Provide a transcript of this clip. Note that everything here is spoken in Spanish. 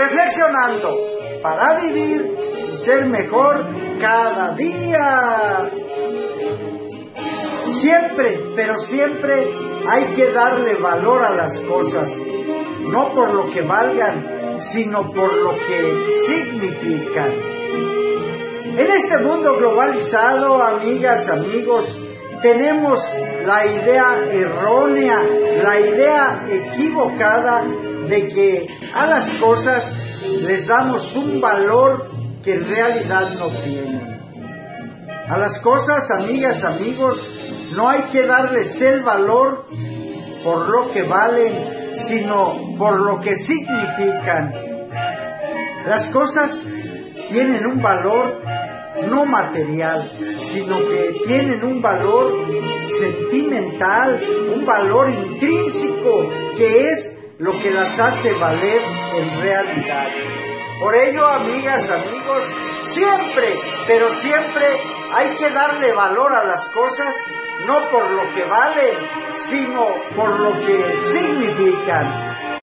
reflexionando para vivir y ser mejor cada día. Siempre, pero siempre hay que darle valor a las cosas, no por lo que valgan, sino por lo que significan. En este mundo globalizado, amigas, amigos, tenemos la idea errónea, la idea equivocada de que a las cosas les damos un valor que en realidad no tienen. A las cosas, amigas, amigos, no hay que darles el valor por lo que valen, sino por lo que significan. Las cosas tienen un valor no material, sino que tienen un valor sentimental, un valor intrínseco, que es lo que las hace valer en realidad. Por ello, amigas, amigos, siempre, pero siempre hay que darle valor a las cosas, no por lo que valen, sino por lo que significan.